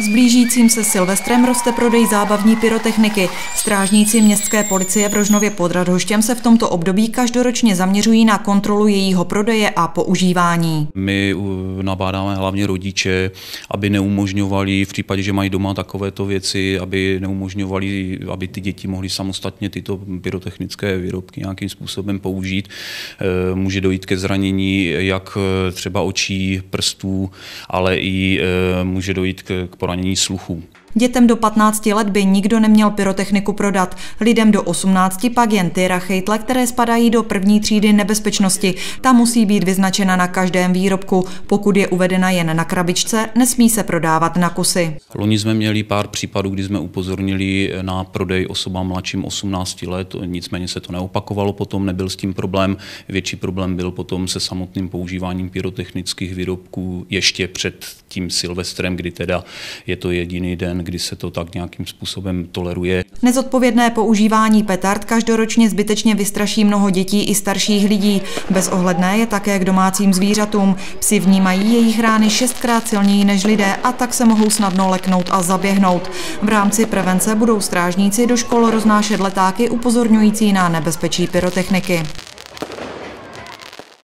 S blížícím se Silvestrem roste prodej zábavní pyrotechniky. Strážníci městské policie v Rožnově pod Radhoštěm se v tomto období každoročně zaměřují na kontrolu jejího prodeje a používání. My nabádáme hlavně rodiče, aby neumožňovali v případě, že mají doma takovéto věci, aby neumožňovali, aby ty děti mohly samostatně tyto pyrotechnické výrobky nějakým způsobem použít. Eh, může dojít ke zranění jak eh, třeba očí, prstů, ale i eh, může dojít k poranění sluchu. Dětem do 15 let by nikdo neměl pyrotechniku prodat, lidem do 18 pak jen ty rachejtle, které spadají do první třídy nebezpečnosti. Ta musí být vyznačena na každém výrobku. Pokud je uvedena jen na krabičce, nesmí se prodávat na kusy. Loni jsme měli pár případů, kdy jsme upozornili na prodej osobám mladším 18 let, nicméně se to neopakovalo potom, nebyl s tím problém. Větší problém byl potom se samotným používáním pyrotechnických výrobků ještě před tím Silvestrem, kdy teda je to jediný den, kdy se to tak nějakým způsobem toleruje. Nezodpovědné používání petard každoročně zbytečně vystraší mnoho dětí i starších lidí. Bezohledné je také k domácím zvířatům. Psi vnímají jejich rány šestkrát silněji než lidé a tak se mohou snadno leknout a zaběhnout. V rámci prevence budou strážníci do škol roznášet letáky upozorňující na nebezpečí pyrotechniky.